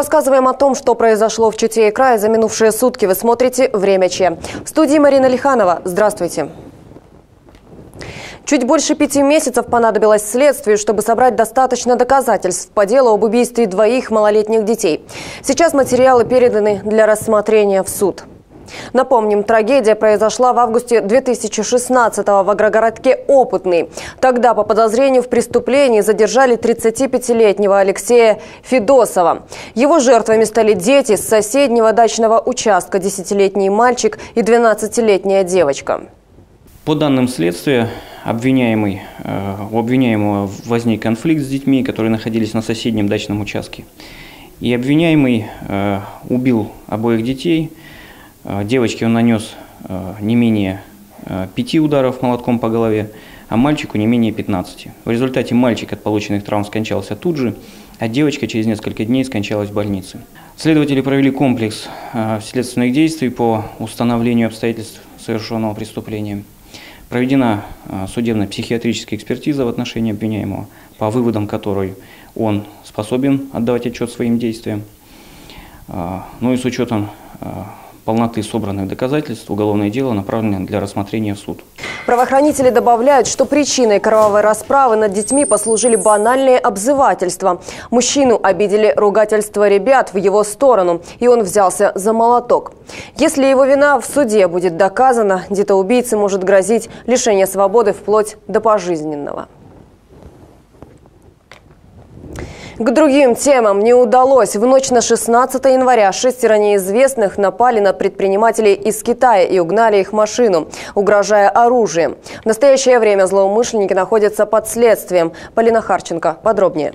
Рассказываем о том, что произошло в Чите и крае за минувшие сутки. Вы смотрите «Время Че». В студии Марина Лиханова. Здравствуйте. Чуть больше пяти месяцев понадобилось следствию, чтобы собрать достаточно доказательств по делу об убийстве двоих малолетних детей. Сейчас материалы переданы для рассмотрения в суд. Напомним, трагедия произошла в августе 2016-го в агрогородке Опытный. Тогда по подозрению в преступлении задержали 35-летнего Алексея Федосова. Его жертвами стали дети с соседнего дачного участка, 10-летний мальчик и 12-летняя девочка. По данным следствия, обвиняемый, э, у обвиняемого возник конфликт с детьми, которые находились на соседнем дачном участке. И обвиняемый э, убил обоих детей – девочке он нанес э, не менее э, пяти ударов молотком по голове, а мальчику не менее 15. В результате мальчик от полученных травм скончался тут же, а девочка через несколько дней скончалась в больнице. Следователи провели комплекс следственных действий по установлению обстоятельств совершенного преступления. Проведена судебно-психиатрическая экспертиза в отношении обвиняемого, по выводам которой он способен отдавать отчет своим действиям. Ну и с учетом полноты собранных доказательств уголовное дело направлено для рассмотрения в суд. Правоохранители добавляют, что причиной кровавой расправы над детьми послужили банальные обзывательства. Мужчину обидели ругательства ребят в его сторону, и он взялся за молоток. Если его вина в суде будет доказана, детоубийце может грозить лишение свободы вплоть до пожизненного. К другим темам не удалось. В ночь на 16 января шестеро неизвестных напали на предпринимателей из Китая и угнали их машину, угрожая оружием. В настоящее время злоумышленники находятся под следствием. Полина Харченко. Подробнее.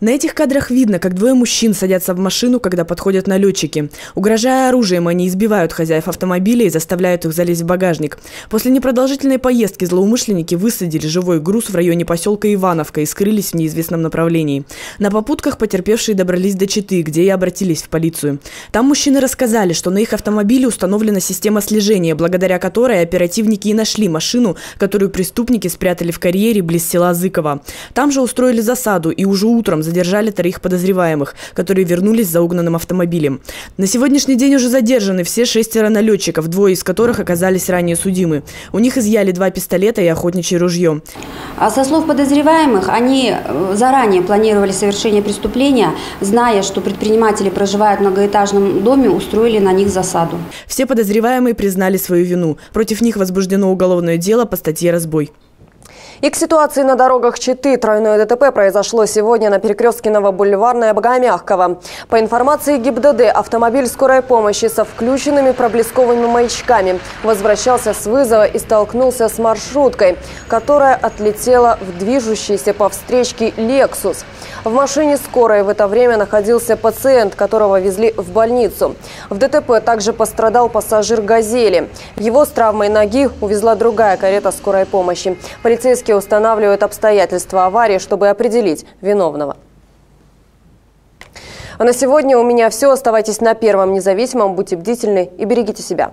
На этих кадрах видно, как двое мужчин садятся в машину, когда подходят налетчики. Угрожая оружием, они избивают хозяев автомобиля и заставляют их залезть в багажник. После непродолжительной поездки злоумышленники высадили живой груз в районе поселка Ивановка и скрылись в неизвестном направлении. На попутках потерпевшие добрались до Читы, где и обратились в полицию. Там мужчины рассказали, что на их автомобиле установлена система слежения, благодаря которой оперативники и нашли машину, которую преступники спрятали в карьере близ села Зыкова. Там же устроили засаду и уже утром задержали троих подозреваемых, которые вернулись за угнанным автомобилем. На сегодняшний день уже задержаны все шестеро налетчиков, двое из которых оказались ранее судимы. У них изъяли два пистолета и охотничье ружье. А со слов подозреваемых, они э, заранее планировали совершение преступления, зная, что предприниматели проживают в многоэтажном доме, устроили на них засаду. Все подозреваемые признали свою вину. Против них возбуждено уголовное дело по статье «Разбой». И к ситуации на дорогах Читы тройное ДТП произошло сегодня на перекрестке Новобульварная Богомягкова. По информации ГИБДД, автомобиль скорой помощи со включенными проблесковыми маячками возвращался с вызова и столкнулся с маршруткой, которая отлетела в движущийся по встречке «Лексус». В машине скорой в это время находился пациент, которого везли в больницу. В ДТП также пострадал пассажир «Газели». Его с травмой ноги увезла другая карета скорой помощи. Полицейские устанавливают обстоятельства аварии, чтобы определить виновного. А на сегодня у меня все. Оставайтесь на Первом независимом, будьте бдительны и берегите себя.